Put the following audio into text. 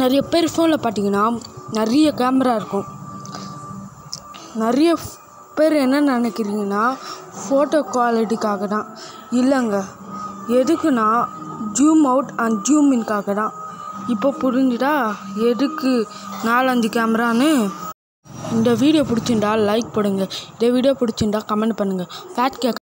நிறைய பேர் ஃபோனில் பார்த்தீங்கன்னா நிறைய கேமரா இருக்கும். நிறைய பேர் என்ன நினைக்கிறீங்கன்னா ஃபோட்டோ குவாலிட்டிக்காக தான். இல்லைங்க எதுக்குன்னா ஜூம் அவுட் அண்ட் ஜூம் இன்காக தான். இப்போ புரிஞ்சுடா எதுக்கு நாலஞ்சு கேமரான்னு இந்த வீடியோ பிடிச்சிருந்தா லைக் பண்ணுங்கள் இந்த வீடியோ பிடிச்சிருந்தா கமெண்ட் பண்ணுங்கள் ஃபேட் கேக்